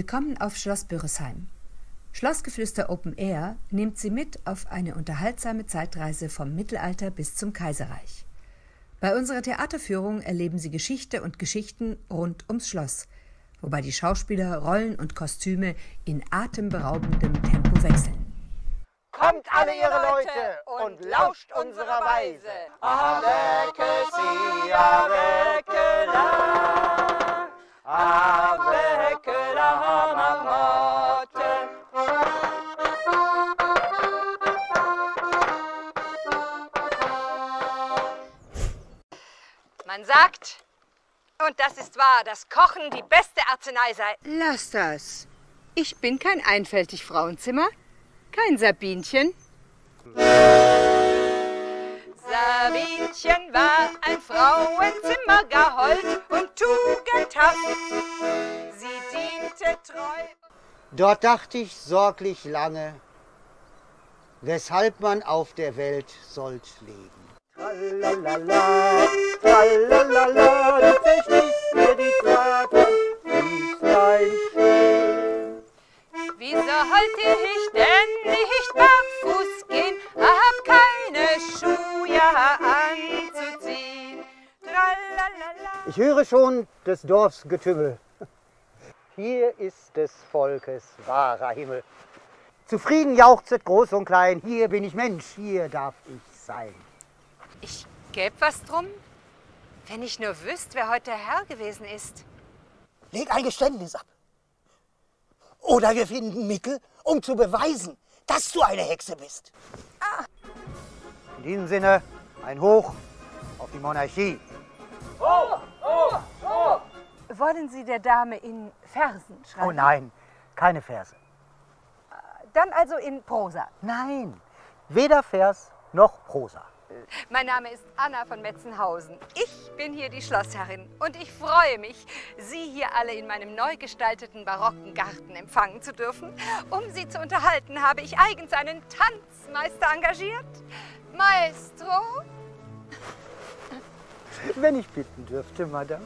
Willkommen auf Schloss Bürresheim. Schlossgeflüster Open Air nimmt Sie mit auf eine unterhaltsame Zeitreise vom Mittelalter bis zum Kaiserreich. Bei unserer Theaterführung erleben Sie Geschichte und Geschichten rund ums Schloss, wobei die Schauspieler Rollen und Kostüme in atemberaubendem Tempo wechseln. Kommt alle ihre Leute und lauscht unserer Weise. Avec si, avec la, Man sagt, und das ist wahr, dass Kochen die beste Arznei sei. Lass das. Ich bin kein einfältig Frauenzimmer, kein Sabinchen. Sabinchen war ein Frauenzimmer gar hold und tugendhaft. Sie diente treu. Dort dachte ich sorglich lange, weshalb man auf der Welt sollt leben. Tralalala, tralalala, du zerstießt mir die Taten, Füßlein schön. Wie sollte ich denn nicht barfuß gehen? Hab keine Schuhe anzuziehen. Tralalala. Ich höre schon des Dorfs Getümmel. Hier ist des Volkes wahrer Himmel. Zufrieden jauchzet groß und klein, hier bin ich Mensch, hier darf ich sein. Ich gäb was drum, wenn ich nur wüsst, wer heute Herr gewesen ist. Leg ein Geständnis ab. Oder wir finden Mittel, um zu beweisen, dass du eine Hexe bist. In diesem Sinne ein Hoch auf die Monarchie. Wollen Sie der Dame in Versen schreiben? Oh nein, keine Verse. Dann also in Prosa. Nein, weder Vers noch Prosa. Mein Name ist Anna von Metzenhausen. Ich bin hier die Schlossherrin und ich freue mich, Sie hier alle in meinem neu gestalteten barocken Garten empfangen zu dürfen. Um Sie zu unterhalten, habe ich eigens einen Tanzmeister engagiert. Maestro, Wenn ich bitten dürfte, Madame.